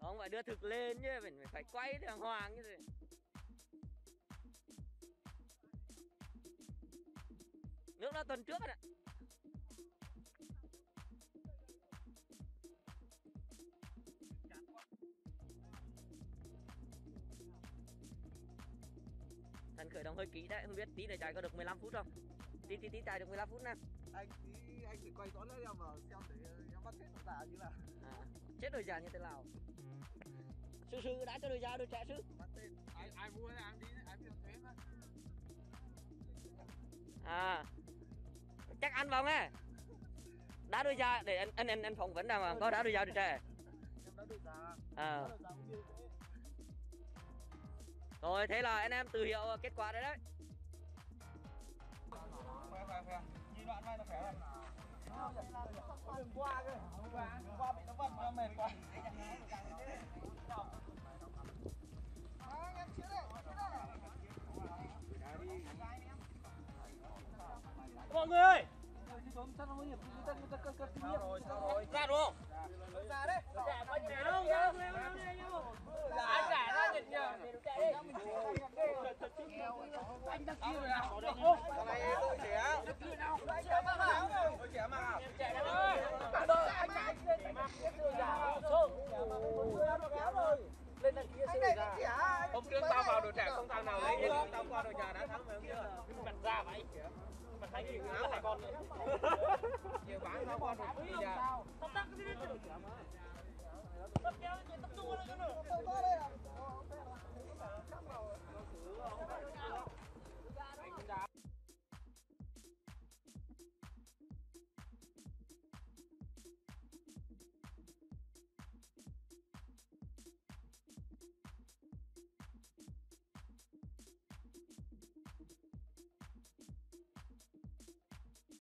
Không phải đưa thực lên chứ, mình phải quay đàng hoàng như thế. Nước nó tuần trước rồi ạ. Thành khởi động hơi kỹ đấy, không biết tí này chạy có được 15 phút không? Tí tí tí chạy được 15 phút nè. anh tí anh phải quay rõ lên em vào xem để em bắt hết nó giả như nào À, chết đôi già như thế nào? Sư sư đã cho đôi già đôi trẻ sư. bắt tên ai ai mua là anh đi ai biết thuế mà À, chắc ăn vào nghe. Đá đôi già để anh anh anh, anh phỏng vấn nào mà có đá đôi già đôi trẻ. em đã được giả À. thế Rồi thế là anh em tự hiểu kết quả đấy đấy. khỏe khỏe khỏe nhìn đoạn này nó khỏe rồi đừng qua cơ đừng qua bị nó vặn nó mệt quá em chứa đây Mọi người ra đúng không? ra đấy ra không, anh giả ra nhận nhờ anh đăng ký rồi nào Thằng này tôi trẻ Tôi trẻ mà Tôi trẻ mà Trẻ ơi Anh anh lên đăng ký xe ra Hôm trước tao vào đội trẻ không thằng nào lấy nhưng tao qua đội nhà đã thắng mà không chưa? Bạn ra vậy. Bạn thấy gì? Hai con nữa. Nhiều bán tao qua đội nhà.